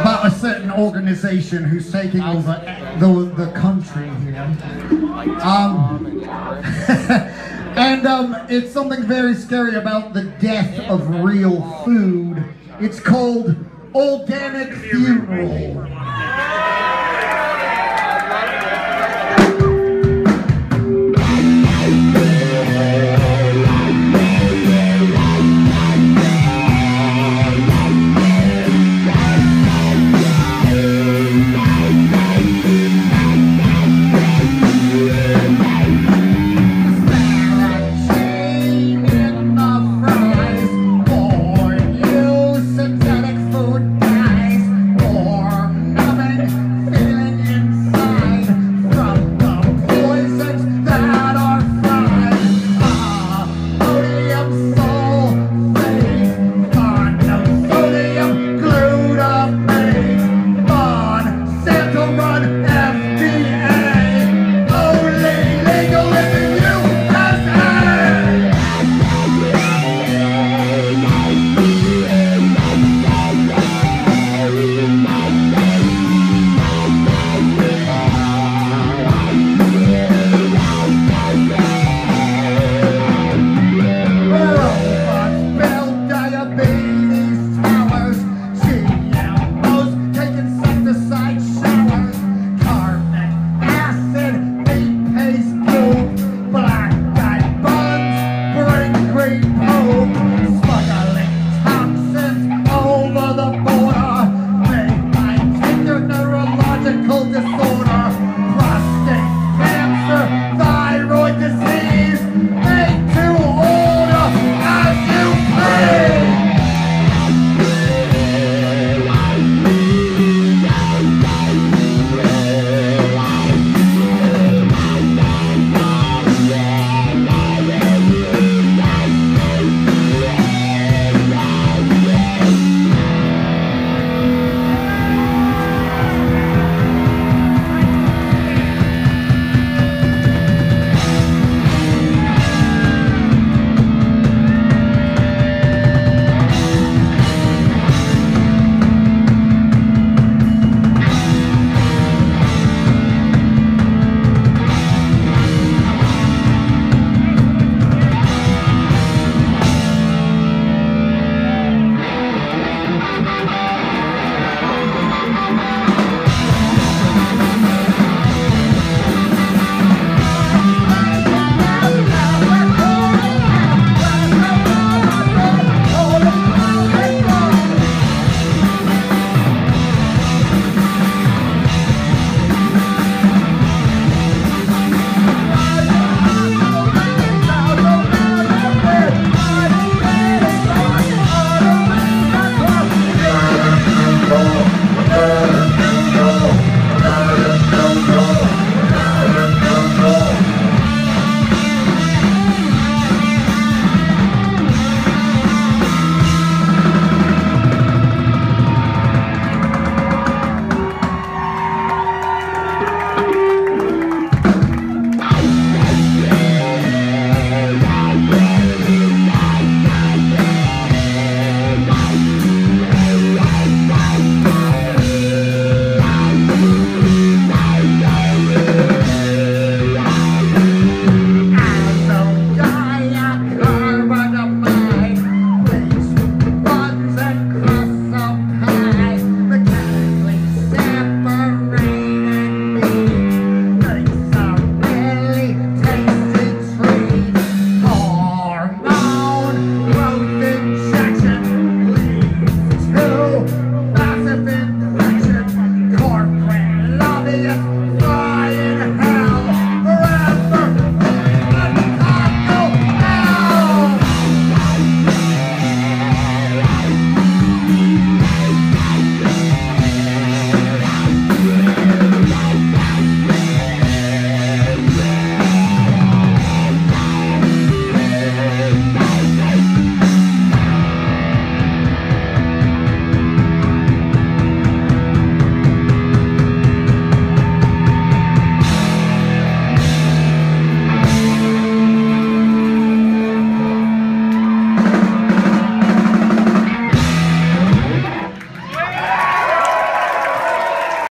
About a certain organization who's taking over the, the country here. Um, and um, it's something very scary about the death of real food. It's called Organic Funeral.